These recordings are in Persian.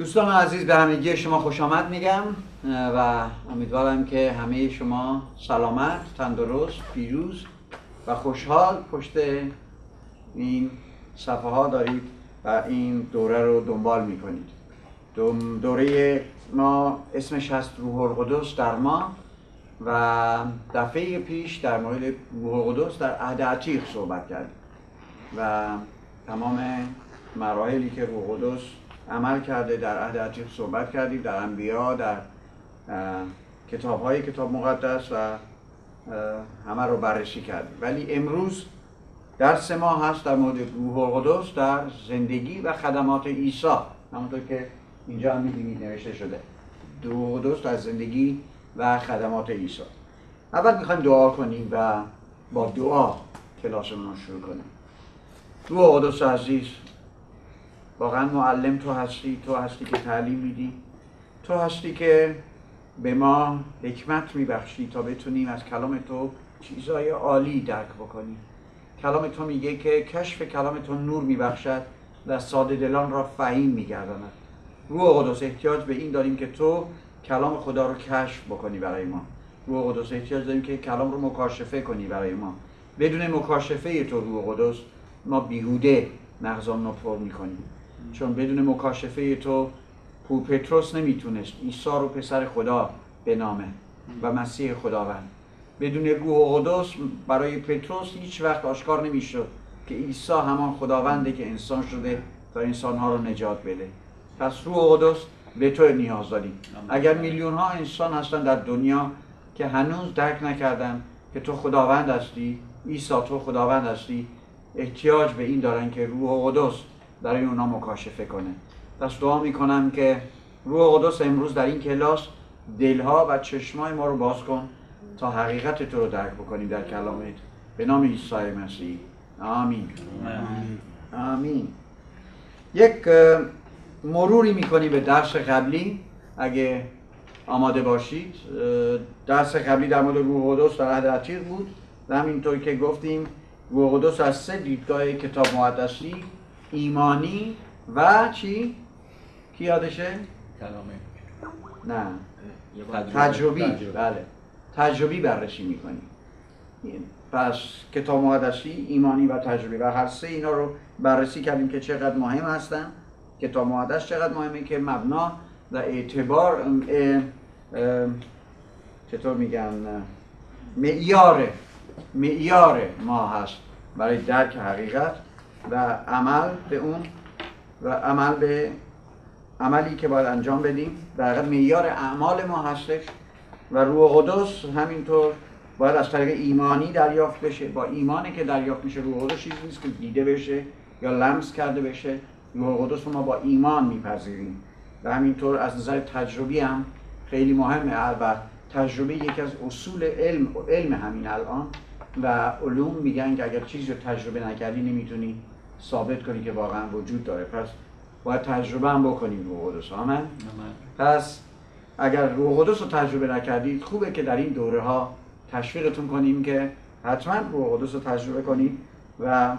دوستان عزیز به همگی شما خوش آمد میگم و امیدوارم که همه شما سلامت، تندرست، پیروز و خوشحال پشت این صفحه ها دارید و این دوره رو دنبال می‌کنید. دوره ما اسمش هست روح القدس در ما و دفعه پیش در مورد روح القدس در عهد عتیق صحبت کردیم و تمام مراحلی که روح القدس عمل کرده در عهد عتیق صحبت کردیم در انبیا در کتاب های کتاب مقدس و همه رو بررسی کردیم. ولی امروز درس ما هست در مورد روح القدس در زندگی و خدمات عیسی. همونطور که اینجا هم می‌دونید نوشته شده. روح القدس در زندگی و خدمات عیسی. اول می‌خوایم دعا کنیم و با دعا کلاسمون رو شروع کنیم. روح القدس عزیز واقعا معلم تو هستی تو هستی که تعلیم میدی. تو هستی که به ما حکمت میبخشی تا بتونیم از کلام تو چیزهای عالی درک بکنیم کلام تو میگه که کشف کلام تو نور میبخشد و ساده دلان را فهیم میگرداند. روح قدس احتیاج به این داریم که تو کلام خدا رو کشف بکنی برای ما. روح قدس احتیاج داریم که کلام رو مکاشفه کنی برای ما. بدون مکاشفه تو روح قدس ما بیهوده مغزان رو پر می‌کنیم. چون بدون مکاشفه تو پو پتروس نمی‌تونست. عیسی رو پسر خدا بنامه و مسیح خداوند. بدون روح قدس برای پتروس هیچ وقت آشکار نمی‌شد که عیسی همان خداونده که انسان شده تا انسانها رو نجات بده. پس روح قدس به تو نیاز داریم. اگر میلیون ها انسان هستن در دنیا که هنوز درک نکردن که تو خداوند هستی عیسی تو خداوند هستی احتیاج به این دارن که روح قدس برای اونا مکاشفه کنه. پس دعا می‌کنم که روح قدس امروز در این کلاس دلها و چشمای ما رو باز کن تا حقیقت تو رو درک بکنیم در کلامت. به نام عیسی مسیح. آمین. آمین. یک مروری می‌کنیم به درس قبلی اگه آماده باشید درس قبلی در مورد روح قدس در عهد عتیق بود. و همینطور که گفتیم روح قدس از سه دیدگاه کتاب مقدسی ایمانی و چی؟ کی یادشه؟ کلامه. نه. تجربی. بله. تجربی بررسی می‌کنیم. پس کتاب مقدسی ایمانی و تجربی. و هر سه اینا رو بررسی کردیم که چقدر مهم هستن. کتاب مقدس چقدر مهمه که مبنا و اعتبار چطور میگن؟ معیار معیار ما هست. برای درک حقیقت. و عمل به اون و عمل به عملی که باید انجام بدیم. در معیار اعمال ما هستش و روح قدس همینطور باید از طریق ایمانی دریافت بشه. با ایمانی که دریافت میشه روح قدس چیزی نیست که دیده بشه یا لمس کرده بشه. روح قدس رو ما با ایمان میپذیریم. و همینطور از نظر تجربی هم خیلی مهمه. و تجربه یکی از اصول علم علم همین الان. و علوم میگن که اگر چیزی رو تجربه نکردی نمی‌تونی ثابت کنی که واقعا وجود داره. پس باید تجربه هم بکنیم روح قدس آمن پس اگر روح قدس رو تجربه نکردید خوبه که در این دوره ها تشویقتون کنیم که حتما روح قدس رو تجربه کنید و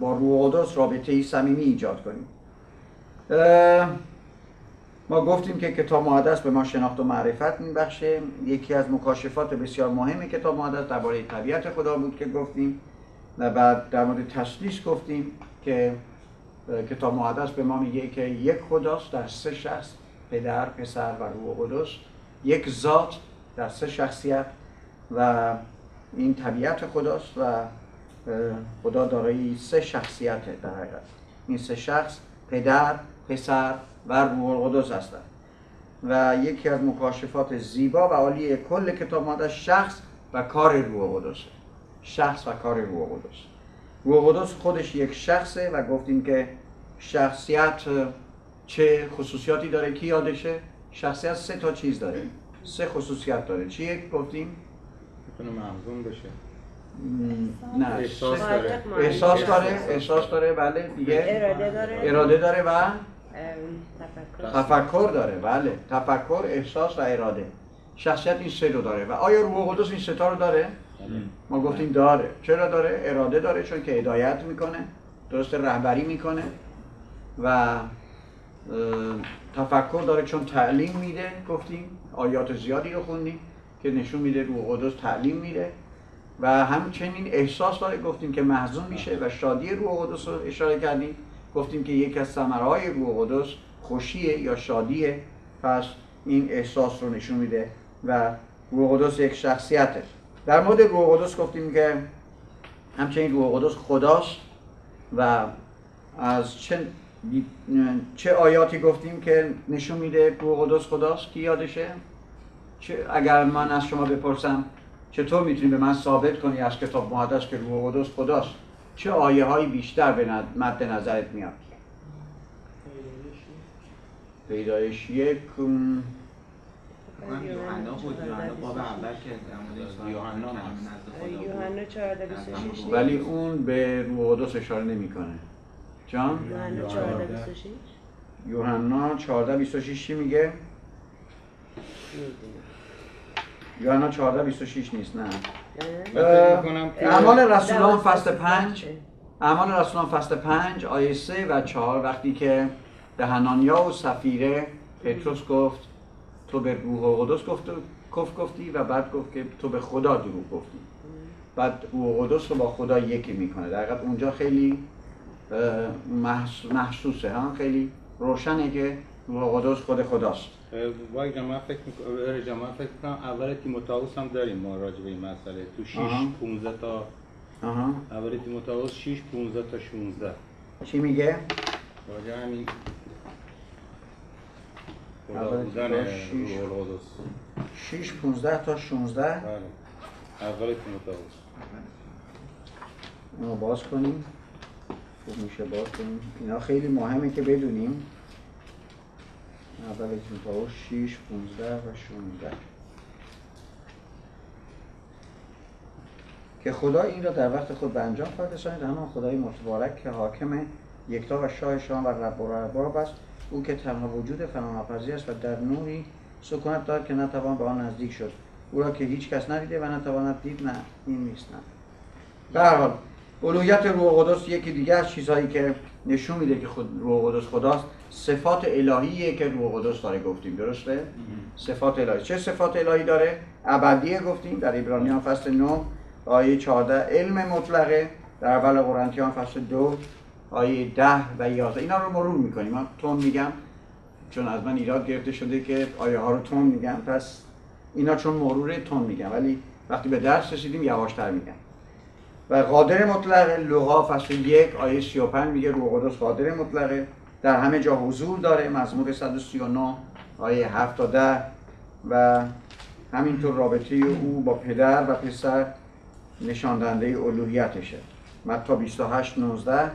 با روح قدس رابطه ای صمیمی ایجاد کنیم ما گفتیم که کتاب مقدس به ما شناخت و معرفت میبخشه. یکی از مکاشفات بسیار مهم کتاب مقدس درباره طبیعت خدا بود که گفتیم و بعد در مورد تسلیس گفتیم که کتاب مقدس به ما میگه که یک خداست در سه شخص پدر، پسر و روح قدس یک ذات در سه شخصیت و این طبیعت خداست و خدا دارای سه شخصیت در حقیقت. این سه شخص پدر، پسر و روح القدس هستند. و یکی از مکاشفات زیبا و عالی کل کتاب مقدس شخص و کار روح قدس شخص و کار روح قدس روح قدس خودش یک شخصه و گفتیم که شخصیت چه خصوصیاتی داره کی یادشه؟ شخصیت سه تا چیز داره. سه خصوصیت داره. چیه گفتیم؟ می‌تونه منظوم بشه. نه. احساس داره. احساس داره احساس داره. بله دیگه. اراده داره. اراده داره و تفکر. تفکر داره بله. تفکر احساس و اراده. شخصیت این سه رو داره. و آیا روح قدس این ستا رو داره؟ ما گفتیم داره. چرا داره؟ اراده داره چون که هدایت می‌کنه درست رهبری می‌کنه و تفکر داره چون تعلیم میده گفتیم. آیات زیادی رو خوندیم که نشون میده روح قدس تعلیم میده. و همچنین احساس داره گفتیم که محزون میشه و شادی روح قدس رو اشاره کردیم. گفتیم که یکی از ثمرهای روح قدس خوشیه یا شادیه. پس این احساس رو نشون میده و روح قدس یک شخصیته. در مورد روح قدس گفتیم که همچنین روح قدس خداست و از چه چه آیاتی گفتیم که نشون میده روح قدس خداست کی یادشه؟ چه اگر من از شما بپرسم چطور می‌تونی به من ثابت کنی از کتاب مقدس که روح قدس خداست؟ چه آیه هایی بیشتر به مد نظرت میاد؟ پیدایش یک یوحنا بود یوحنا باب اول که در مورد یوحنا نزد خدا یوحنا 14 26 ولی اون به روح قدس اشاره نمی‌کنه. جان؟ یوحنا 14 26 یوحنا 14 26 چی میگه؟ یوحنا 14 26 نیست نه. اعمال رسولان فصل 5 اعمال رسولان فصل 5 آیه 3 و 4 وقتی که به حنانیا و سفیره پتروس گفت تو به روح قدس گفت کف گفتی و بعد گفت که تو به خدا دروغ گفتی. بعد روح قدس رو با خدا یکی می‌کنه. در حقیقت اونجا خیلی محسوسه ها؟ خیلی روشنه که روح قدس خود خداست. وای من فکر می‌کنم من فکر می‌کنم اول تیموتائوس هم داریم ما راجع به این مسئله. تو 6 آها. 15 تا آها. اول تیموتائوس 6 15 تا 16 چی میگه؟ راجع همین بودن تیموتائوس شیش. روح القدس. 6 15 تا 16 بله. اول تیموتائوس اینو باز کنیم. خوب میشه باز کنیم. اینا خیلی مهمه که بدونیم. اول تیموتائوس 6 15 و 16 که خدا این را در وقت خود به انجام خواهد رسانید همان خدای متبارک که حاکم یکتا و شاه شاه و رب و ارباب است. او که تنها وجود فناناپذیر است و در نوری سکونت دارد که نتوان به آن نزدیک شد. او را که هیچ کس ندیده و نتواند دید نه این نیست نه. به هر حال الوهیت روح قدس یکی دیگه از چیزهایی که نشون میده که خود روح قدس خداست. صفات الهیه که روح قدس داره گفتیم درسته؟ صفات الهی چه صفات الهی داره؟ ابدیه گفتیم در عبرانیان فصل 9 آیه 14 علم مطلقه. در اول قرنتیان فصل 2 آیه 10 و 11 اینا رو مرور می‌کنیم. من تون میگم چون از من ایراد گرفته شده که آیه ها رو تون میگم. پس اینا چون مروره تون میگم ولی وقتی به درس رسیدیم یواشتر میگم. و قادر مطلق لوقا فصل یک آیه 35 میگه روح قدس قادر مطلقه. در همه جا حضور داره مزمور 139 آیه 7 تا 10 و همینطور رابطه او با پدر و پسر نشان دهنده الوهیتشه متی 28 19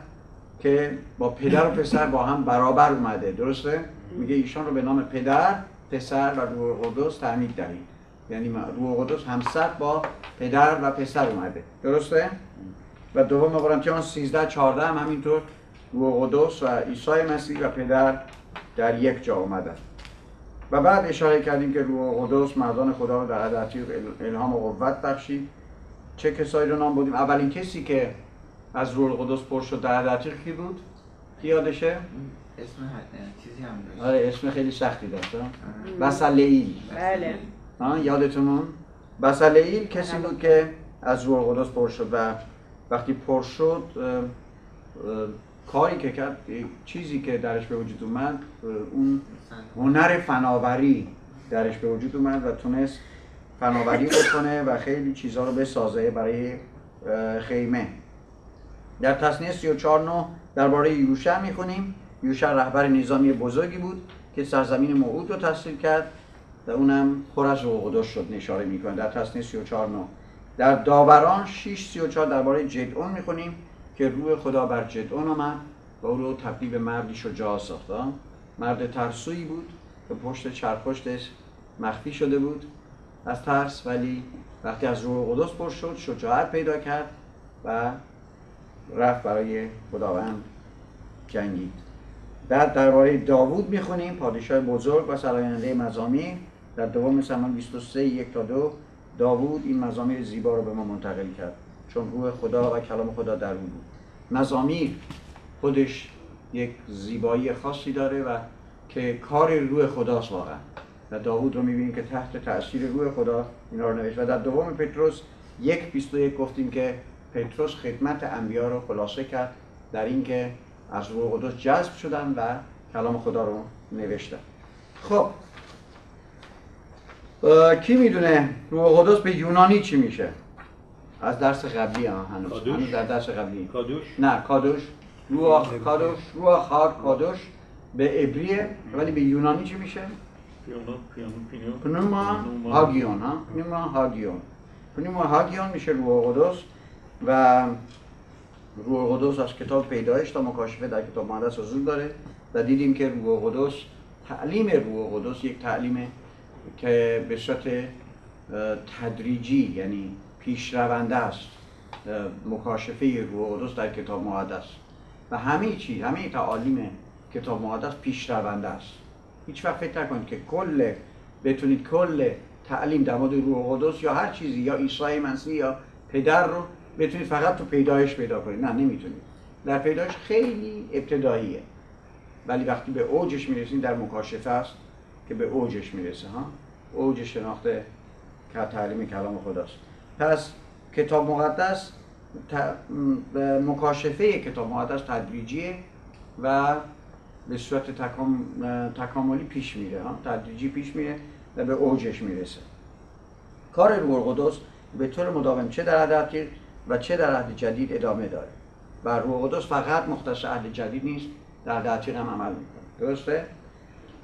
که با پدر و پسر با هم برابر اومده. درسته؟ میگه ایشان رو به نام پدر پسر و روح قدس تعمید دهید یعنی روح قدس همسر با پدر و پسر اومده. درسته؟ و دوم قرنتیان 13 14 هم همینطور روح قدس و عیسی مسیح و پدر در یک جا اومدن. و بعد اشاره کردیم که روح قدس مردان خدا رو در عهد عتیق الهام و قوت بخشید. چه کسایی رو نام بودیم؟ اولین کسی که از روح القدس پر شد در عهد عتیق کی بود؟ کی یادشه؟ اسم چیزی هم داشت. آره اسم خیلی سختی داشت؟ بسلیل بله. یادتون بسلیل کسی بود که از روح القدس پر شد و وقتی پر شد کاری که کرد چیزی که درش به وجود اومد اون هنر فناوری درش به وجود اومد و تونست فناوری بکنه و خیلی چیزها رو بسازه برای خیمه. در تصنیه 34 نو درباره یوشع می‌خونیم. یوشع رهبر نظامی بزرگی بود که سرزمین موعود رو تسلیم کرد. و اونم پر از قدس شد نشاره می‌کنه. در تصنیه 34 نو. در داوران 6 34 درباره جدعون می‌خونیم که روح خدا بر جدعون آمد و او رو تبدیل به مردی شجاع ساخت؟ مرد ترسویی بود که پشت چرپشتش مخفی شده بود. از ترس ولی وقتی از روح قدس پر شد شجاعت پیدا کرد و رفت برای خداوند جنگید. بعد درباره داوود می‌خونیم پادشاه بزرگ و سراینده مزامیر در دوم سمان 23 یک تا دو داوود این مزامیر زیبا رو به ما منتقل کرد. چون روح خدا و کلام خدا در او بود. مزامیر خودش یک زیبایی خاصی داره و که کار روح خداست واقعا. و داوود رو می‌بینیم که تحت تاثیر روح خدا اینا رو نوشت. و در دوم پتروس یک بیست و یک گفتیم که پتروس خدمت انبیا رو خلاصه کرد در اینکه از روح قدس جذب شدن و کلام خدا رو نوشتن. خب کی می‌دونه؟ روح قدس به یونانی چی میشه؟ از درس قبلی ها هنوز. کادوش؟ هنوز در درس قبلی. کادوش. نه کادوش. روح کادوش روح هار کادوش به عبریه. ولی به یونانی چی میشه؟ پنوما هاگیون ها پنوما هاگیون. پنوما هاگیون میشه روح قدس و روح قدس از کتاب پیدایش تا مکاشفه در کتاب مقدس حضور داره و دیدیم که روح قدس تعلیم روح قدس یک تعلیمه که به صورت تدریجی یعنی پیشرونده است اه، مکاشفه روح قدس در کتاب مقدس. و همه چیز همه تعالیم کتاب مقدس پیشرونده است. هیچ وقت فکر نکنید که کل بتونید کل تعلیم در مورد روح قدس یا هر چیزی یا عیسی مسیح یا پدر رو بتونید فقط تو پیدایش پیدا کنید. نه نمی‌تونید. در پیدایش خیلی ابتداییه. ولی وقتی به اوجش می‌رسید در مکاشفه است. که به اوجش می‌رسه ها؟ اوج شناخت تعلیم کلام خداست. پس کتاب مقدس مکاشفه کتاب مقدس تدریجیه و به صورت تکام... تکاملی پیش میره ها؟ تدریجی پیش میره و به اوجش می‌رسه. کار روح به طور مداوم چه در عهد و چه در عهد جدید ادامه داره. و روح فقط مختص عهد جدید نیست در عهد هم عمل می‌کنه. درسته؟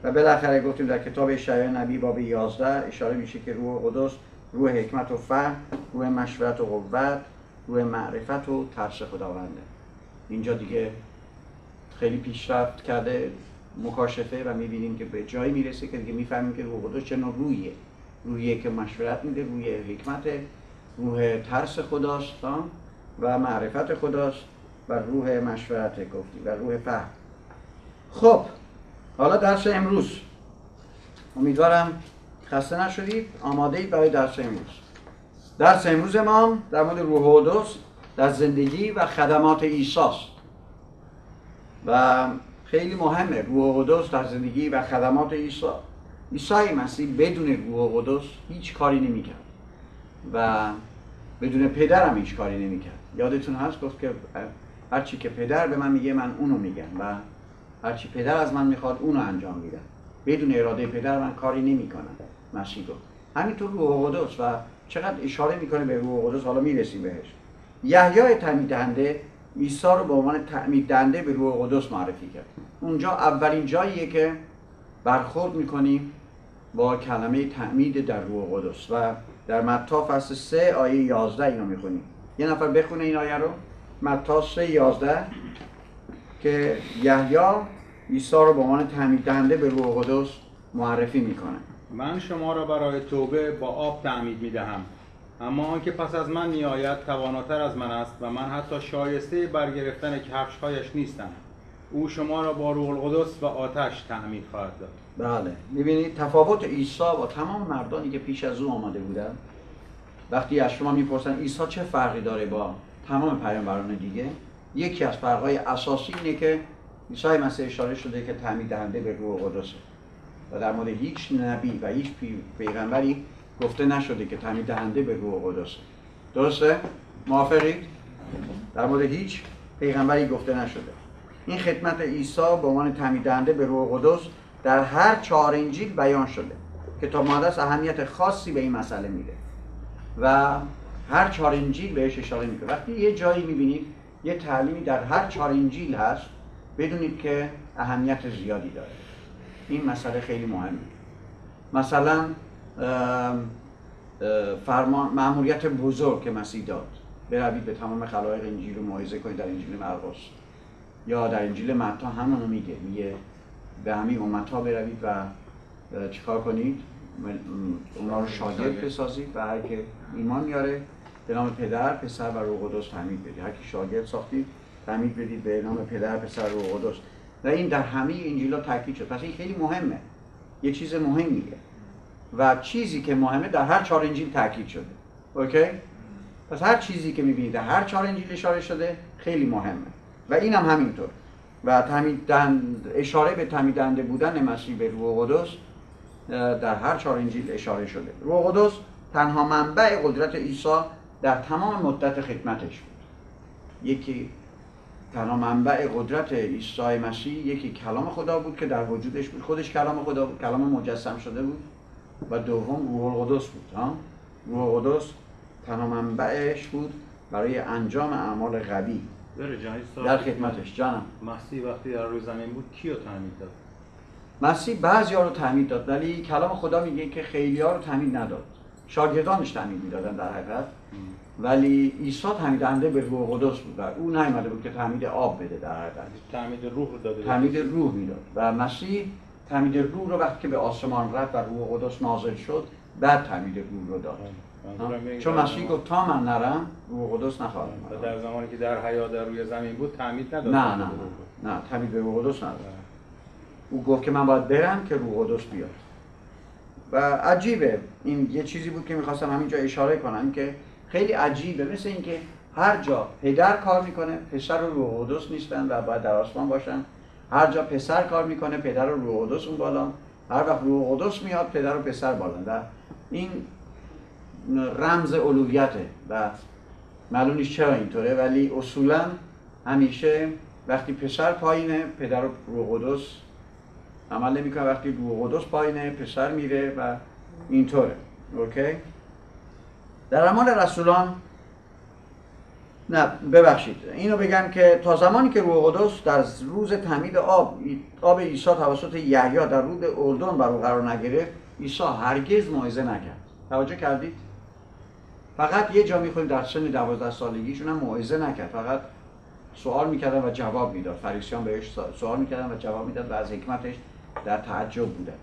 و بالاخره گفتیم در کتاب اشعیا نبی باب 11 اشاره میشه که روح قدس روح حکمت و فهم روح مشورت و قوت روح معرفت و ترس خداونده. اینجا دیگه خیلی پیشرفت کرده مکاشفه و می‌بینیم که به جایی می‌رسه که دیگه می‌فهمیم که روح قدس چه نوع روحیه. روحیه که مشورت میده روح حکمت روح ترس خداست؟ و معرفت خداست و روح مشورت گفتی و روح فهم. خب حالا درس امروز. امیدوارم خسته نشدید. آماده اید برای درس امروز. درس امروز ما در مورد روح القدس در زندگی و خدمات عیسی است و خیلی مهمه روح القدس در زندگی و خدمات عیسی. عیسی مسیح بدون روح القدس هیچ کاری نمی‌کرد. و بدون پدر هم هیچ کاری نمی‌کرد. یادتون هست؟ گفت که هرچی که پدر به من میگه من اونو میگم. و هرچی پدر از من می‌خواد اونو انجام میدم بدون اراده پدر من کاری نمی‌کنم مسیح گفت. همینطور روح قدس و چقدر اشاره می‌کنه به روح قدس حالا می‌رسیم بهش. یحیای تعمید دهنده عیسی رو به عنوان تعمید دهنده به روح قدس معرفی کرد. اونجا اولین جاییه که برخورد می‌کنیم با کلمه تعمید در روح قدس و در متی فصل 3 آیه 11 اینو می‌خونیم. یه نفر بخونه این آیه رو. متی 3 11 که یحیی عیسی رو به عنوان تعمید دهنده به روح قدس معرفی می‌کنه. من شما را برای توبه با آب تعمید می دهم اما آنکه پس از من میآید تواناتر از من است و من حتی شایسته برگرفتن کفشهایش نیستم. او شما را با روح القدس و آتش تعمید خواهد داد. بله. می‌بینید تفاوت عیسی با تمام مردانی که پیش از او آمده بودن وقتی از شما می‌پرسن عیسی چه فرقی داره با تمام پیامبران دیگه یکی از فرقهای اساسی اینه که عیسی مسیح اشاره شده که تعمید دهنده به روح قدسه و در مورد هیچ نبی و هیچ پی- پیغمبری گفته نشده که تعمید دهنده به روح قدسه درسته؟ موافقید در مورد هیچ پیغمبری گفته نشده. این خدمت عیسی به عنوان تعمید دهنده به روح قدس در هر چهار انجیل بیان شده کتاب مقدس اهمیت خاصی به این مسئله میده. و هر چهار انجیل بهش اشاره می‌کنه. وقتی یه جایی می‌بینید یه تعلیمی در هر چهار انجیل هست بدونید که اهمیت زیادی داره. این مسئله خیلی مهمه. مثلا فرمان مأموریت بزرگ که مسیح داد. بروید به تمام خلایق انجیل رو موعظه کنید در انجیل مرقس. یا در انجیل متی همونو میگه. میگه به همه امت ها بروید و چیکار کنید؟ اونا رو شاگرد بسازید و هر که ایمان میاره به نام پدر پسر و روح قدس تعمید بدید هر کی شاگرد ساختید تعمید بدید به نام پدر پسر روح قدس و این در همه انجیل ها تاکید شد. پس این خیلی مهمه. یه چیز مهمیه. و چیزی که مهمه در هر چهار انجیل تاکید شده. اوکی؟ پس هر چیزی که می‌بینید در هر چهار انجیل اشاره شده خیلی مهمه. و این هم همینطور. و اشاره به تمیدنده بودن مسیح به روح قدس در هر چهار انجیل اشاره شده. روح قدس تنها منبع قدرت عیسی در تمام مدت خدمتش بود. یکی تنها منبع قدرت عیسی مسیح یکی کلام خدا بود که در وجودش بود. خودش کلام خدا بود کلام مجسم شده بود. و دوم روح القدس بود ها؟ روح القدس تنها منبعش بود برای انجام اعمال قوی. عیسی در خدمتش جانم. مسیح وقتی در روی زمین بود کیو تعمید داد؟ مسیح بعضی ها رو تعمید داد ولی کلام خدا میگه که خیلی ها رو تعمید نداد. شاگردانش تعمید می‌دادن در حقیقت. ولی عیسی تعمیدنده به روح قدس بود و او نیامده بود که تعمید آب بده در حقیقت تعمید روح رو داده تعمید روح می‌داد و مسیح تعمید روح رو وقتی که به آسمان رفت و روح قدس نازل شد بعد تعمید روح رو داد. چون مسیح گفت تا من نرم روح قدس نخواهد. در زمانی که در حیات در روی زمین بود تعمید نداد. نه نه نه. تعمید به روح قدس نداد. او گفت که من باید برم که روح قدس بیاد. و عجیبه. این یه چیزی بود که می‌خواستم همینجا اشاره کنم که خیلی عجیبه. مثل اینکه هر جا پدر کار می‌کنه پسر و روح قدس نیستن و باید در آسمان باشن. هر جا پسر کار می‌کنه پدر و روح قدس اون بالا. هر وقت روح قدس میاد پدر و پسر بالا. و این رمز الوهیته. و معلوم نیست چرا اینطوره ولی اصولا همیشه وقتی پسر پایینه پدر و روح قدس عمل نمی‌کنه. وقتی روح قدس پایینه پسر میره و اینطوره. اوکی؟ در اعمال رسولان نه ببخشید اینو بگم که تا زمانی که روح قدس در روز تعمید آب آب عیسی توسط یحیی در رود اردن بر او قرار نگرفت عیسی هرگز موعظه نکرد. توجه کردید؟ فقط یه جا می‌خوریم در سن دوازده سالگیشون هم موعظه نکرد. فقط سوال می‌کردن و جواب می‌داد. فریسیان بهش سوال می‌کردن و جواب می‌داد و از حکمتش در تعجب بودن.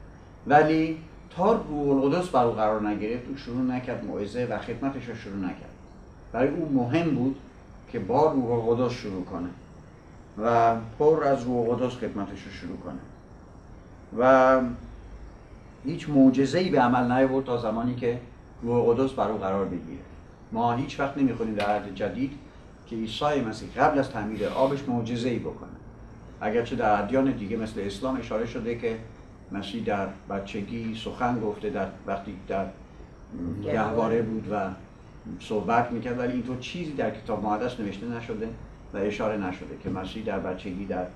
ولی تا روح القدس بر او قرار نگرفت او شروع نکرد موعظه و خدمتش رو شروع نکرد. برای او مهم بود که با روح القدس شروع کنه و پر از روح القدس خدمتش رو شروع کنه. و هیچ معجزه‌ای به عمل نیاورد تا زمانی که روح القدس بر او قرار بگیره. ما هیچ وقت نمی‌خونیم در عهد جدید که عیسی مسیح قبل از تعمید آبش معجزه‌ای بکنه. اگرچه در ادیان دیگه مثل اسلام اشاره شده که مسیح در بچگی سخن گفته در وقتی در گهواره بود و صحبت می‌کرد ولی اینطور چیزی در کتاب مقدس نوشته نشده و اشاره نشده که مسیح در بچگی در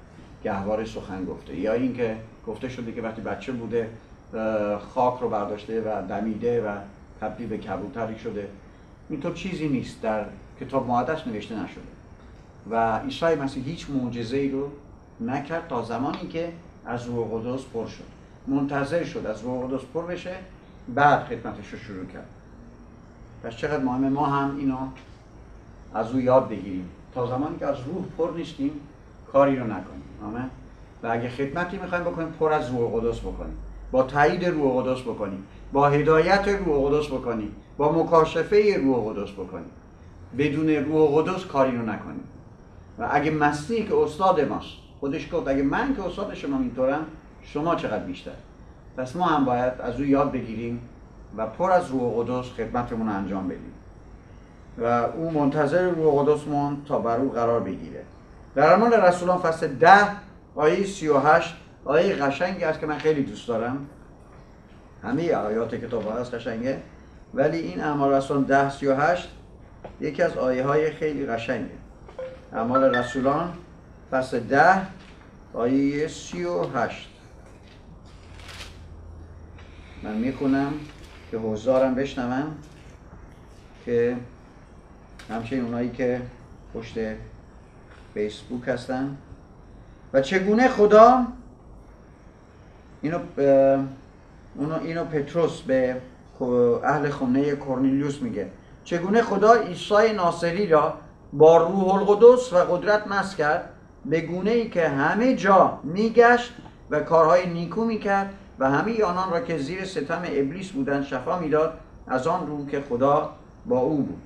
گهواره سخن گفته. یا اینکه گفته شده که وقتی بچه بوده خاک رو برداشته و دمیده و تبدیل به کبوتری شده. اینطور چیزی نیست در کتاب مقدس نوشته نشده. و عیسی مسیح هیچ معجزه ای رو نکرد تا زمانی که از روح قدس پر شد. منتظر شد از روح قدس پر بشه بعد خدمتش رو شروع کرد. پس چقدر مهمه؟ ما هم اینو از او یاد بگیریم. تا زمانی که از روح پر نیستیم کاری رو نکنیم. آمین؟ و اگه خدمتی می‌خوایم بکنیم پر از روح قدس بکنیم. با تایید روح قدس بکنیم. با هدایت روح قدس بکنیم. با مکاشفه روح قدس بکنیم. بدون روح قدس کاری رو نکنیم. و اگه مسیح که استاد ماست خودش گفت اگه من که استاد شما اینطورم شما چقدر بیشتر؟ پس ما هم باید از او یاد بگیریم و پر از روح قدس خدمتمون رو انجام بدیم. و او منتظر روح قدس مون تا بر او قرار بگیره. در اعمال رسولان فصل ده آیه 38 آیه قشنگی است که من خیلی دوست دارم. همه آیات کتاب هست قشنگه. ولی این اعمال رسولان ده 38 یکی از آیه های خیلی قشنگه. اعمال رسولان فصل ده آیه 38 من می‌خونم که حضارم بشنون که همچنین اونایی که پشت فیسبوک هستن. و چگونه خدا اینو اونو اینو پتروس به اهل خونه کرنیلیوس میگه. چگونه خدا عیسی ناصری را با روح القدس و قدرت مس کرد؟ به گونه ای که همه جا میگشت و کارهای نیکو می‌کرد و همه آنان را که زیر ستم ابلیس بودند شفا می‌داد از آن رو که خدا با او بود.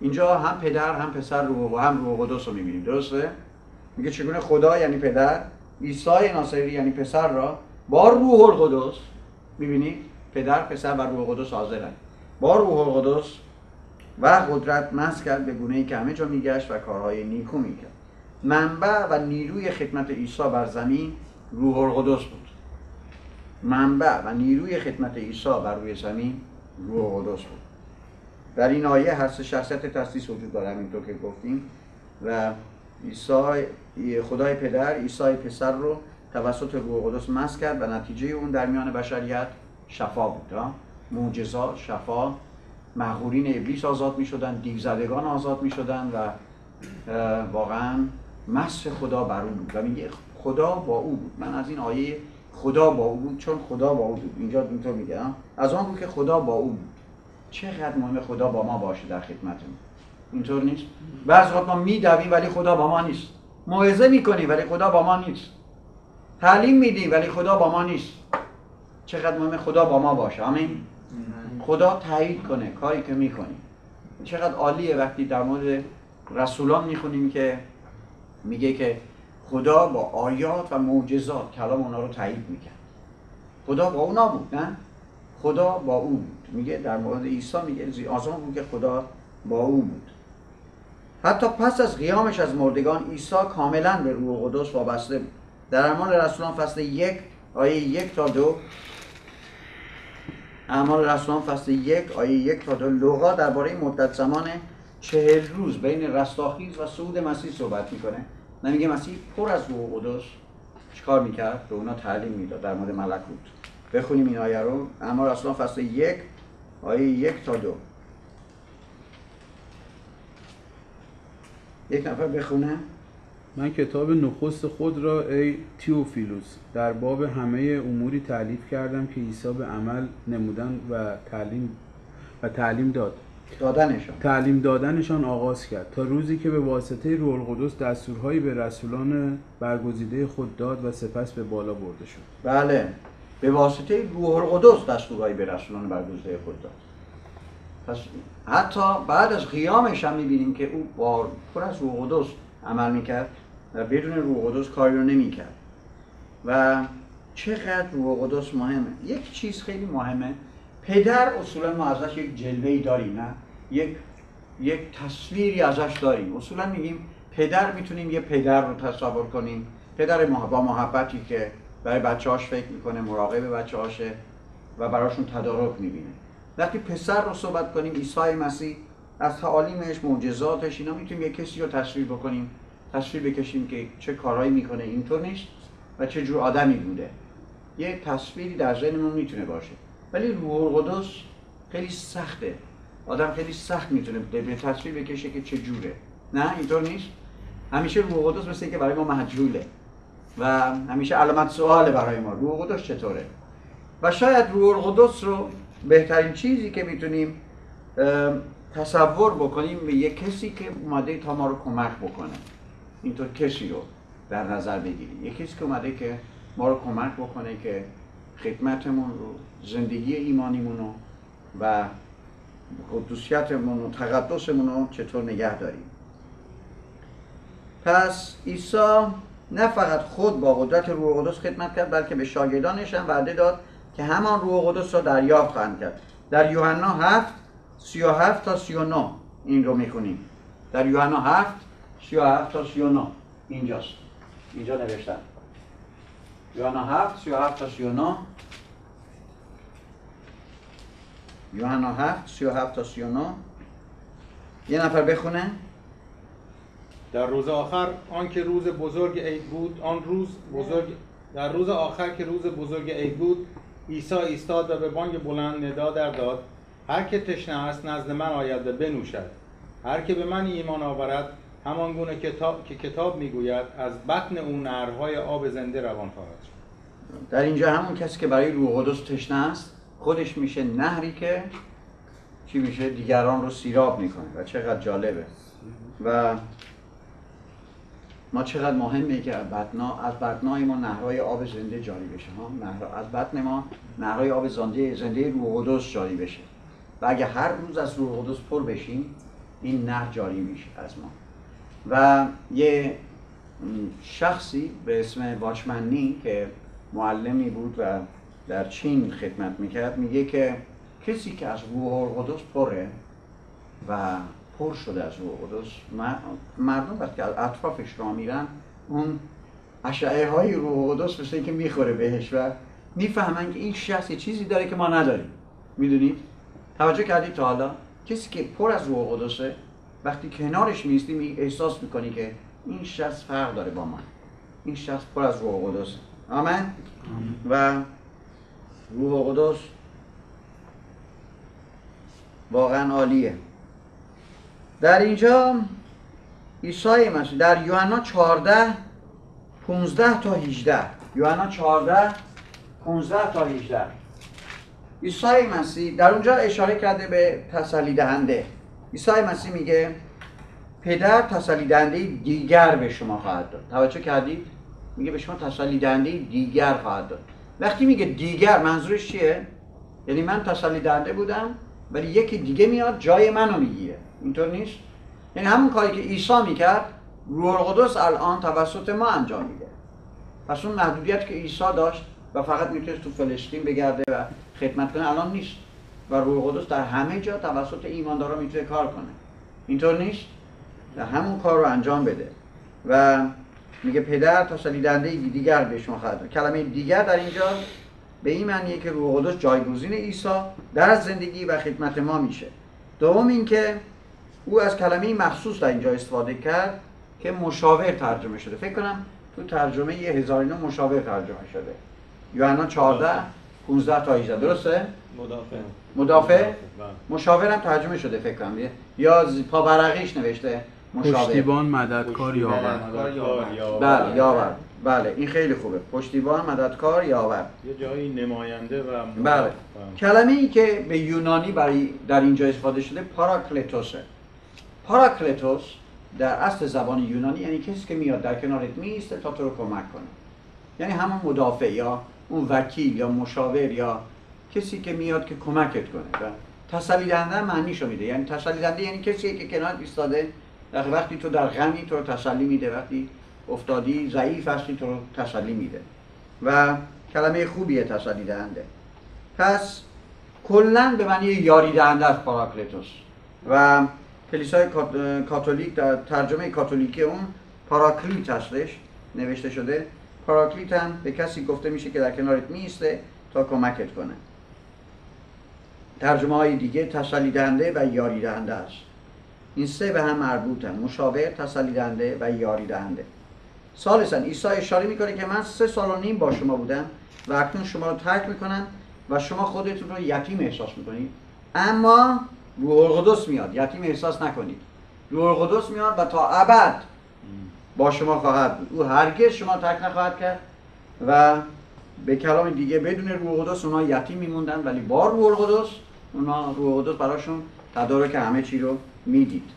اینجا هم پدر هم پسر روح و هم روح قدس رو می‌بینیم درسته؟ میگه چگونه خدا یعنی پدر عیسی ناصری یعنی پسر را با روح القدس می‌بینید پدر پسر و روح قدس حاضرن. با روح القدس و قدرت مس کرد به گونه ای که همه جا میگشت و کارهای نیکو می‌کرد. منبع و نیروی خدمت عیسی بر زمین روح القدس بود. منبع و نیروی خدمت عیسی بر روی زمین روح القدس بود. در این آیه هر سه شخصیت تسلیس وجود داره همینطور که گفتیم. و عیسی خدای پدر عیسی پسر رو توسط روح القدس مس کرد و نتیجه اون در میان بشریت شفا بود؟ معجزات شفا. مغرورین ابلیس آزاد می شدن دیوزدگان آزاد می شدن و واقعا مس خدا بر او بود. و میگه خدا با او بود. من از این آیه خدا با او بود چون خدا با او بود. اینجا اینطور میگه ها؟ از آن بود که خدا با او بود. چقدر مهم خدا با ما باشه در خدمتمون اینطور نیست؟ بعض وقت ما میدویم ولی خدا با ما نیست. موعظه می‌کنیم ولی خدا با ما نیست. تعلیم میدیم ولی خدا با ما نیست. چقدر مهم خدا با ما باشه. آمین؟ خدا تایید کنه کاری که می‌کنیم چقدر عالیه وقتی در مورد رسولان می‌خونیم که میگه که خدا با آیات و معجزات کلام اونا رو تایید می‌کرد. خدا با اونا بود نه؟ خدا با او بود. میگه در مورد عیسی میگه آن بود که خدا با او بود. حتی پس از قیامش از مردگان عیسی کاملا به روح القدس وابسته بود. در اعمال رسولان فصل یک آیه یک تا دو. اعمال رسولان فصل یک آیه یک تا دو. لوقا درباره مدت زمان چهل روز بین رستاخیز و صعود مسیح صحبت می‌کنه. نمیگه مسیح پر از روح القدس چیکار می‌کرد؟ به اونا تعلیم می‌داد در مورد ملکوت بخونیم این آیه رو. اعمال رسولان فصل یک آیه یک تا دو. یک نفر بخونه. من کتاب نخست خود را ای تیوفیلوس در باب همه اموری تعلیف کردم که عیسی به عمل نمودن و تعلیم و تعلیم داد. دادنشان. تعلیم دادنشان آغاز کرد تا روزی که به واسطه روح القدس دستورهایی به رسولان برگزیده خود داد و سپس به بالا برده شد. بله. به واسطه روح القدس دستورهایی به رسولان برگزیده خود داد. پس حتی بعد از قیامش هم می‌بینیم که او با پر از روح القدس عمل می‌کرد و بدون روح القدس کاری رو نمی‌کرد. و چقدر روح القدس مهمه. یک چیز خیلی مهمه. پدر اصولا ما ازش یک جلوه داریم نه؟ یک یک تصویری ازش داریم. اصولا میگیم پدر می‌تونیم یه پدر رو تصور کنیم. پدر با محبتی که برای بچه‌هاش فکر می‌کنه مراقب بچه‌هاشه و براشون تدارک می‌بینه. وقتی پسر رو صحبت کنیم عیسی مسیح از تعالیمش معجزاتش اینا می‌تونیم یه کسی رو تصویر بکنیم. تصویر بکشیم که چه کارهایی می‌کنه اینطور نیست و چه جور آدمی بوده. یه تصویری در ذهنمون می‌تونه باشه. ولی روح القدس خیلی سخته. آدم خیلی سخت می‌تونه به تصویر بکشه که چه جوره. نه اینطور نیست. همیشه روح القدس مثل که برای ما مجهوله و همیشه علامت سواله برای ما. روح القدس چطوره؟ و شاید روح القدس رو بهترین چیزی که می‌تونیم تصور بکنیم به یک کسی که اومده تا ما رو کمک بکنه. اینطور کسی رو در نظر بگیریم. یک کسی که اومده که ما رو کمک بکنه که خدمتمون رو زندگی ایمانیمون و قدوسیتمون و تقدسمون رو چطور نگه داریم. پس عیسی نه فقط خود با قدرت روح القدس خدمت کرد بلکه به شاگردانش هم وعده داد که همان روح القدس را دریافت خواهند کرد. در یوحنا 7 37 تا 39 این رو می‌خونیم. در یوحنا 7 37 تا 39 اینجاست. اینجا نوشتم. یوحنا 7 37 تا 39 یوحنا 7 37 تا 39 یه نفر بخونه. در روز آخر آنکه روز بزرگ عید بود آن روز بزرگ در روز آخر که روز بزرگ عید بود عیسی ایستاد و به بانگ بلند ندا در داد. هر که تشنه است نزد من آید و بنوشد. هر که به من ایمان آورد همان گونه کتاب که کتاب می‌گوید از بطن او نهرهای آب زنده روان خواهد شد. در اینجا همون کسی که برای روح قدس تشنه است خودش میشه نهری که چی میشه؟ دیگران رو سیراب می‌کنه. و چقدر جالبه. و ما چقدر مهمه که از بطنا از بطنای ما نهرهای آب زنده جاری بشه. ها نهر از بطن ما نهرهای آب زنده زنده روح قدس جاری بشه. و اگه هر روز از روح قدس پر بشیم این نهر جاری میشه از ما. و یه شخصی به اسم واچمنی که معلمی بود و در چین خدمت می‌کرد میگه که کسی که از روح القدس پره و پر شده از روح قدس م- مردم وقتی از اطرافش را میرن اون اشعه های روح قدس مثل که می‌خوره بهش و می‌فهمن که این شخص چیزی داره که ما نداریم. می‌دونید توجه کردید تا حالا؟ کسی که پر از روح قدسه وقتی کنارش میستی می احساس می‌کنی که این شخص فرق داره با من. این شخص پر از روح قدس. آمین؟ و روح قدس واقعا عالیه. در اینجا عیسی مسیح در یوحنا 14 15 تا 18 یوحنا 14 15 تا 18 عیسی مسیح در اونجا اشاره کرده به تسلی دهنده. عیسی مسیح میگه پدر تسلی دهنده دیگر به شما خواهد داد. توجه کردید؟ میگه به شما تسلی دهنده دیگر خواهد داد. وقتی میگه دیگر منظورش چیه؟ یعنی من تسلی دهنده بودم ولی یکی دیگه میاد جای منو می‌گیره. اینطور نیست؟ یعنی همون کاری که عیسی می‌کرد روح القدس الان توسط ما انجام میده. پس اون محدودیت که عیسی داشت و فقط می‌تونست تو فلسطین بگرده و خدمت کنه الان نیست. و روح القدس در همه جا توسط ایماندارا می‌تونه کار کنه. اینطور نیست؟ و همون کار رو انجام بده. و میگه پدر تسلی دهنده دیگر به شما خواهد. کلمه دیگر در اینجا به این معنیه که روح القدس جایگزین عیسی در زندگی و خدمت ما میشه. دوم اینکه او از کلمه مخصوص در اینجا استفاده کرد که مشاور ترجمه شده. فکر کنم تو ترجمه یه هزارینو مشاور ترجمه شده. یوحنا 14 15 تا 18 درسته؟ مدافع. مدافع؟ بله. مشاورم ترجمه شده فکر کنم. یا پاورقیش نوشته؟ مشاور. پشتیبان مددکار یاور. مددکار یاور. بله یاور. بله این خیلی خوبه. پشتیبان مددکار یاور. یه جایی نماینده و مدافع. بله. کلمه ای که به یونانی برای در اینجا استفاده شده پاراکلتوسه. پاراکلتوس در اصل زبان یونانی یعنی کسی که میاد در کنارت میسته تا تو رو کمک کنه. یعنی همون مدافع یا اون وکیل یا مشاور یا کسی که میاد که کمکت کنه و تسلی دهنده معنیشو میده. یعنی تسلی دهنده یعنی کسی که کنارت ایستاده وقتی تو در غمی تو رو تسلی میده وقتی افتادی ضعیف هستی تو رو تسلی میده. و کلمه خوبیه تسلی دهنده. پس کلا به معنی یاری دهنده است پاراکلیتوس. و کلیسای کات- کاتولیک در ترجمه کاتولیکی اون پاراکلیت هستش نوشته شده. پاراکلیت هم به کسی گفته میشه که در کنارت میسته تا کمکت کنه. ترجمه های دیگه تسلی دهنده و یاری دهنده است. این سه به هم مربوطن مشاور تسلی دهنده و یاری دهنده ثالثا عیسی اشاره می‌کنه که من سه سال و نیم با شما بودم و اکنون شما رو ترک می‌کنم و شما خودتون رو یتیم احساس می‌کنید. اما روح القدس میاد. یتیم احساس نکنید. روح القدس میاد و تا ابد با شما خواهد بود. او هرگز شما ترک نخواهد کرد و به کلام دیگه بدون روح القدس اونا یتیم میموندن ولی با روح القدس اونا روح القدس براشون تدارک همه چی رو می‌دید.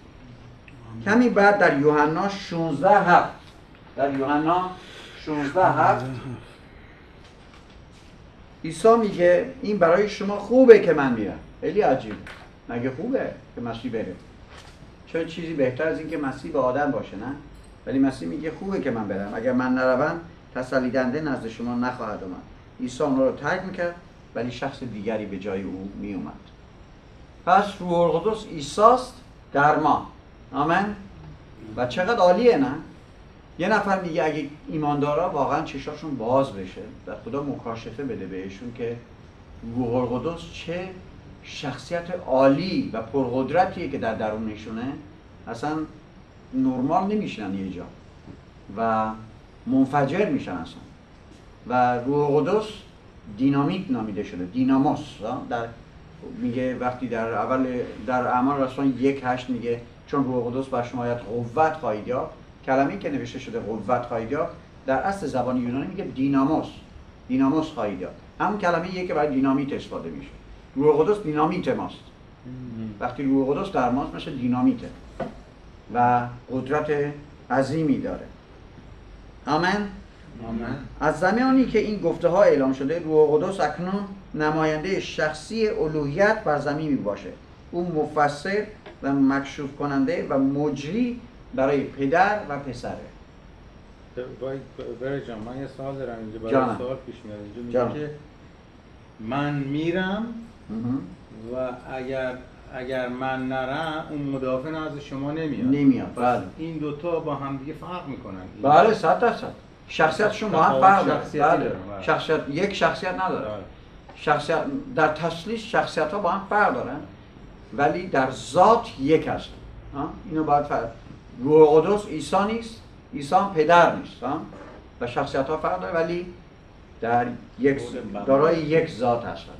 کمی بعد در یوحنا 16 هفت. در یوحنا 16 هفت. عیسی میگه این برای شما خوبه که من میرم. خیلی عجیب. مگه خوبه که مسیح بره؟ چه چیزی بهتر از اینکه مسیح به آدم باشه نه؟ ولی مسیح میگه خوبه که من برم. اگر من نروم تسلیدنده نزد شما نخواهد اومد عیسی اونا رو ترک می‌کرد ولی شخص دیگری به جای او میومد پس روح القدس عیساست در ما آمین؟ و چقدر عالیه نه؟ یه نفر میگه اگه ایماندارا واقعا چشاشون باز بشه و خدا مکاشفه بده بهشون که روح القدس چه شخصیت عالی و پرقدرتیه که در درونشونه اصلا نرمال نمیشن یه جا و منفجر میشن اصلا. و روح القدس دینامیت نامیده شده دیناموس؟ در میگه وقتی در اول در اعمال رسولان یک هشت میگه چون روح القدس بر شما آید قوت خواهید یافت. کلمه‌ای که نوشته شده قوت خواهید یافت در اصل زبان یونانی میگه دیناموس. دیناموس خواهید یافت. همون کلمه که برای دینامیت استفاده میشه. روح القدس دینامیت ماست. وقتی روح القدس در ماست مثل دینامیته و قدرت عظیمی داره. آمین؟ آمین از زمانی که این گفته ها اعلام شده روح القدس اکنون نماینده شخصی الوهیت بر زمین می باشه او مفسر و مکشوف کننده و مجری برای پدر و پسره. برای جان من یه سوال دارم اینجا برای جانم. سوال پیش میاد. اینجا. میگه که من میرم. و اگر اگر من نرم اون مدافع نزد شما نمیاد. نمیاد. بله. این دوتا با هم دیگه فرق می‌کنن. بله صد درصد. شخصیتشون با هم بله. داره، بله. شخصیت یک شخصیت نداره. بله. شخصیت در تسلیس شخصیت ها با هم فرق دارن. ولی در ذات یک هستن ها؟ اینو باید فرق روح قدس عیسی نیست. عیسی هم پدر نیست. ها؟ و شخصیت ها فرق داره. ولی در یک دارای یک ذات هستن.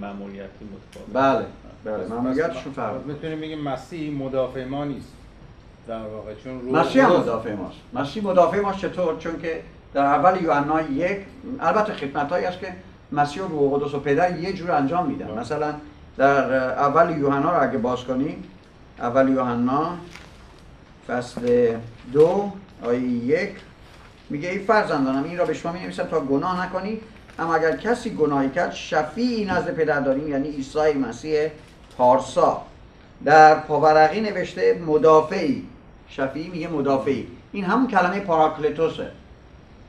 مأموریتی متفاوت. بله. بله. ممنوعیتشون فرق داره. می‌تونیم بگیم مسیح مدافع ما نیست. در واقع چون روح مسیح مدافع ماست. مسیح مدافع ماست چطور؟ چون که در اول یوحنا یک البته خدمت است که مسیح و روح قدس و پدر یه جور انجام میدن. بله. مثلا در اول یوحنا رو اگه باز کنیم اول یوحنا فصل دو آیه یک میگه ای فرزندانم این را به شما می نویسم تا گناه نکنید اما اگر کسی گناهی کرد شفیعی نزد پدر داریم یعنی عیسی مسیح پارسا. در پاورقی نوشته مدافعی. شفیعی میگه مدافعی. این همون کلمه پاراکلتوسه.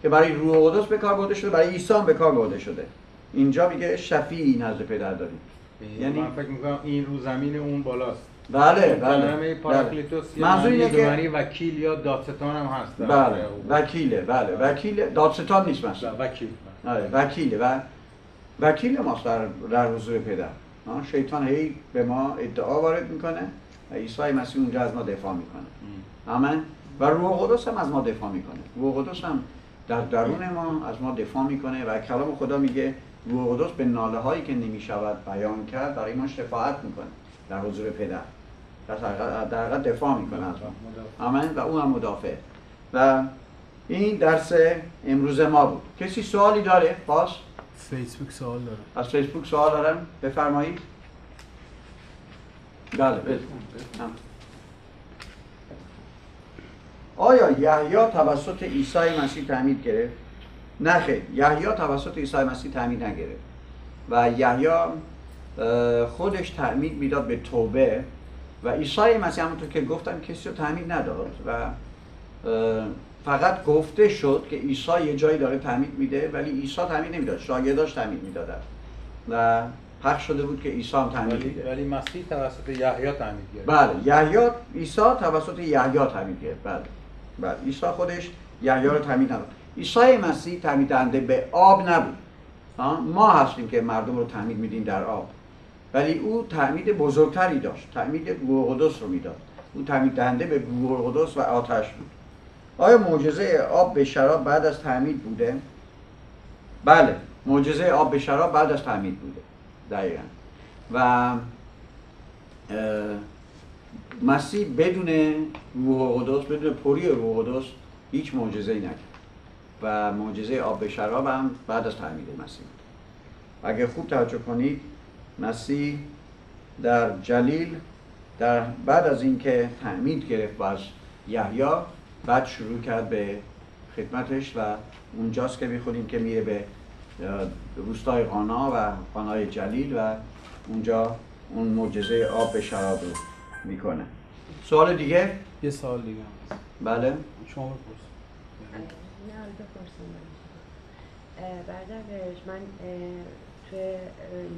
که برای روح قدس به کار برده شده برای عیسی هم به کار برده شده. اینجا میگه شفیعی نزد پدر داریم. یعنی- من فکر می‌کنم این رو زمین اون بالاست. بله کلمه بله پاراکلیتوس منظور اینه که وکیل یا دادستان هم هست. بله. وکیله بله وکیل دادستان نیست مثلا. وکیل. آره وکیله و وکیل ماست در, در حضور پدر. شیطان هی به ما ادعا وارد می‌کنه و عیسی مسیح اونجا از ما دفاع می‌کنه. آمین. و روح قدس هم از ما دفاع می‌کنه. روح قدس هم در درون ما از ما دفاع می‌کنه و کلام خدا میگه روح قدس به ناله هایی که نمی‌شود بیان کرد برای ما شفاعت می‌کنه در حضور پدر. در حقیقت- در حقیقت دفاع می‌کنه از ما. آمین. و اون هم مدافع. و این درس امروز ما بود. کسی سوالی داره؟ باز؟ فیسبوک سوال دارم از فیسبوک سوال دارم. بفرمایید. بله بله. آیا یحیی توسط عیسی مسیح تعمید گرفت؟ نه خیر. یحیی توسط عیسی مسیح تعمید نگرفت. و یحیی خودش تعمید می‌داد به توبه. و عیسی مسیح همونطور که گفتم کسی رو تعمید نداد. و فقط گفته شد که عیسی یه جایی داره تعمید میده ولی عیسی تعمید نمی‌داد. شاگرداش تعمید می‌دادن. و حق شده بود که عیسی هم تعمید ولی میده ولی مسیح توسط یحیی تعمید گرفت. بله. یحیی عیسی توسط یحیی تعمید گرفت. بله. بله عیسی خودش یحیی رو تعمید نداد عیسی مسیح تعمید دهنده به آب نبود؟ ما هستیم که مردم رو تعمید میدیم در آب. ولی او تعمید بزرگتری داشت. تعمید روح رو می‌داد. او تعمید دهنده به روح و آتش بود. آیا معجزه آب به شراب بعد از تعمید بوده؟ بله معجزه آب به شراب بعد از تعمید بوده دقیقا. و مسیح بدون روح قدس بدون پری روح قدس هیچ معجزه‌ای نکرد. و معجزه آب به شراب هم بعد از تعمید مسیح اگه خوب توجه کنید مسیح در جلیل در بعد از اینکه تعمید گرفت از یحیی بعد شروع کرد به خدمتش و اونجاست که می‌خونیم که میره به روستای قانا و قانای جلیل و اونجا اون معجزه آب به شراب رو می‌کنه. سوال دیگه؟ یه سوال دیگه بله. شما بپرس نه حالا بپرسیم من. اه، برادر برش من توی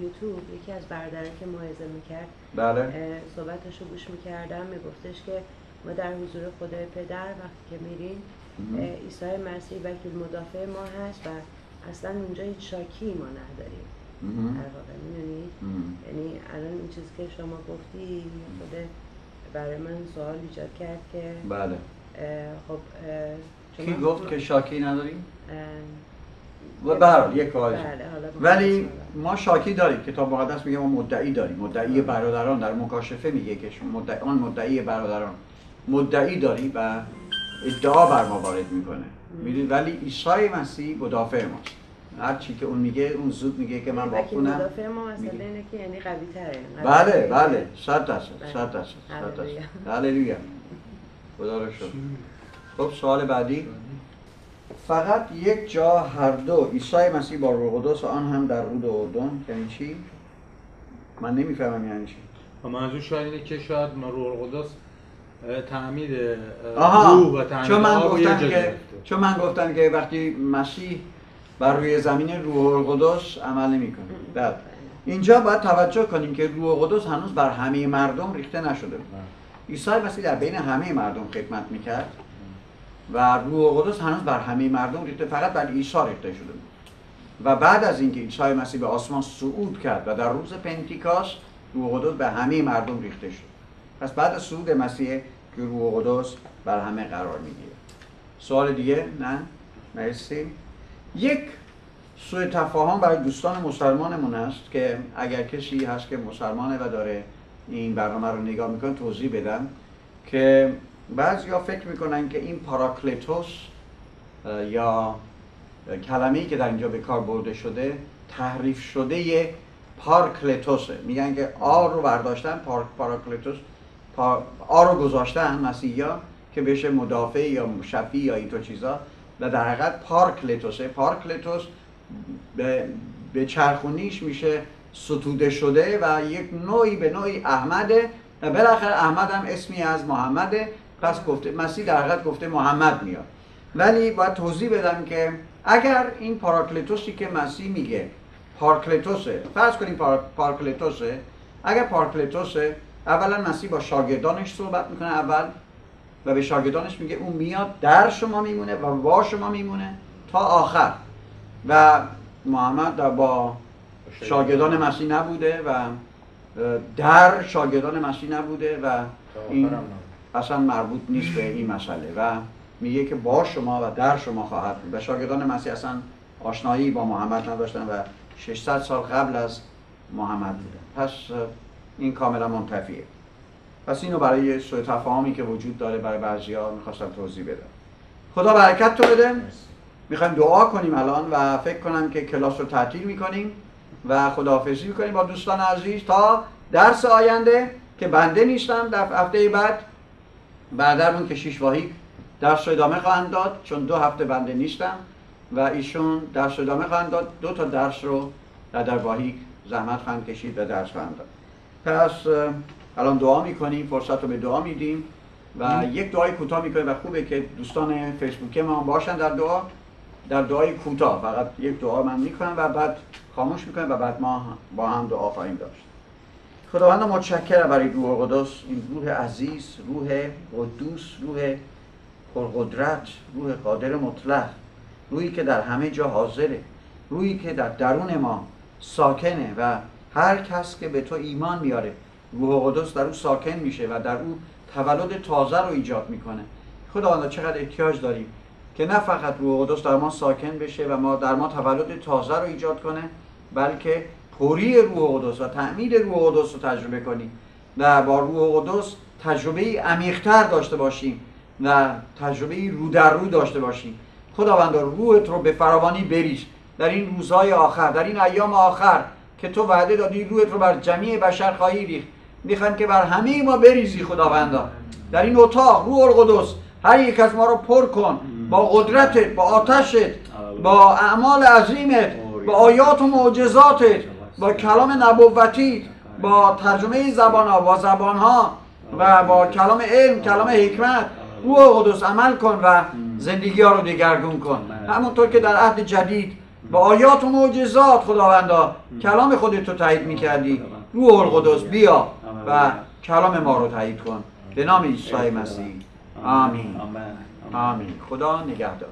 یوتیوب یکی از برادران که موعظه می‌کرد بله. صحبتش رو گوش می‌کردم. میگفتش که ما در حضور خدای پدر وقتی که میریم عیسی مسیح وکیل مدافع ما هست و اصلا اونجا هیچ شاکی ما نداریم. در واقع می‌دونی؟ مهم. یعنی الان این چیزی که شما گفتی خود برای من سوال ایجاد کرد که بله. خب کی گفت که شاکی نداریم؟ و به هر حال یک بله، ولی. ما شاکی داریم کتاب مقدس میگه ما مدعی داریم. مدعی برادران در مکاشفه میگه که شما مدعی آن مدعی برادران. مدعی داری و ادعا بر ما وارد می‌کنه. ولی عیسی مسیح مدافع ماست. هر چی که اون میگه اون زود میگه که من با وکیل خونم. مدافع ما مسئله میگه. اینه که یعنی قوی تره. بله بله. صد درصد بله. صد درصد صد هللویا. درصد. هللویا. خدا رو شکر. خب سوال بعدی. فقط یک جا هر دو عیسی مسیح با روح قدس و آن هم در رود اردن یعنی چی؟ من نمی‌فهمم یعنی چی. و منظور شاید اینه که شاید ما روح القدس تعمید روح و تعمید چون من گفتم که. چون من گفتم که وقتی مسیح بر روی زمین روح القدس عمل نمی‌کنه. بله اینجا باید توجه کنیم که روح قدس هنوز بر همه مردم ریخته نشده بود. عیسی مسیح در بین همه مردم خدمت می‌کرد و روح قدس هنوز بر همه مردم ریخته فقط بر عیسی ریخته شده بود. و بعد از اینکه عیسی مسیح به آسمان صعود کرد و در روز پنتیکاست روح قدس به همه مردم ریخته شد. پس بعد از صعود مسیح که روح قدس بر همه قرار می‌گیره. سوال دیگه؟ نه؟ مرسی. یک سوء تفاهم برای دوستان مسلمانمون است که اگر کسی هست که مسلمانه و داره این برنامه رو نگاه می‌کنه توضیح بدم که بعضیا فکر می‌کنن که این پاراکلیتوس یا کلمه که در اینجا به کار برده شده تحریف شده پارکلتوسه میگن که آ رو برداشتن پار، پاراکلیتوس پا، آ رو گذاشتن مسیحیا که بشه مدافع یا شفی یا این تو چیزا. و در حقیقت پارکلتوسه پارکلتوس به, به چرخونیش میشه ستوده شده و یک نوعی به نوعی احمده و بالاخره احمد هم اسمی از محمده. پس گفته مسیح در حقیقت گفته محمد میاد. ولی باید توضیح بدم که اگر این پاراکلیتوسی که مسیح میگه پارکلیتوسه فرض کنیم پار- پارکلیتوسه اگر پارکلیتوسه اولا مسیح با شاگردانش صحبت می‌کنه اول و به شاگردانش میگه اون میاد در شما میمونه و با شما میمونه تا آخر. و محمد با شاگردان مسیح نبوده و در شاگردان مسیح نبوده و این اصلا مربوط نیست به این مسئله. و میگه که با شما و در شما خواهد بود. و شاگردان مسیح اصلا آشنایی با محمد نداشتن و 600 سال قبل از محمد بودن پس این کاملا منتفیه پس اینو برای سوء تفاهمی که وجود داره برای بعضیا می‌خواستم توضیح بدم. خدا برکت تو بده. می‌خوایم دعا کنیم الان و فکر کنم که کلاس رو تعطیل می‌کنیم و خداحافظی می‌کنیم با دوستان عزیز تا درس آینده که بنده نیستم. در هفته بعد بعدرمون که شیش واهی درس رو ادامه خواهند داد چون دو هفته بنده نیستم و ایشون درس رو ادامه خواهند داد. دو تا درس رو در در واهی زحمت خواهند کشید و درس خواهند داد. پس الان دعا می‌کنیم فرصت رو به دعا میدیم و یک دعای کوتاه می‌کنیم و خوبه که دوستان فیسبوکی ما باشن در دعا در دعای کوتاه. فقط یک دعا من می‌کنم و بعد خاموش می‌کنم و بعد ما با هم دعا خواهیم داشت. خداوند متشکرم برای روح قدس. این روح عزیز روح قدوس روح پرقدرت روح قادر مطلق روحی که در همه جا حاضره روحی که در درون ما ساکنه و هر کس که به تو ایمان میاره روح قدس در او ساکن میشه و در او تولد تازه رو ایجاد می‌کنه. خداوند چقدر احتیاج داریم که نه فقط روح قدس در ما ساکن بشه و ما در ما تولد تازه رو ایجاد کنه بلکه پوری روح قدس و تعمید روح قدس رو تجربه کنیم و با روح قدس تجربه عمیقتر داشته باشیم و تجربه رو در رو داشته باشیم. خداوند روحت رو به فراوانی بریز. در این روزهای آخر در این ایام آخر که تو وعده دادی روحت رو بر جمیع بشر خواهی ریخت. می‌خوایم که بر همه ما بریزی خداوندا. در این اتاق روح القدس هر یک از ما رو پر کن. با قدرتت با آتشت با اعمال عظیمت با آیات و معجزاتت با کلام نبوتی با ترجمه زبان ها با زبان ها و با کلام علم کلام حکمت. روح قدس عمل کن و زندگی ها رو دگرگون کن. همونطور که در عهد جدید با آیات و معجزات خداوندا کلام خودت رو تایید می‌کردی. روح القدس بیا. و کلام ما رو تایید کن. به نام عیسی مسیح. آمین. آمین. خدا نگهدار.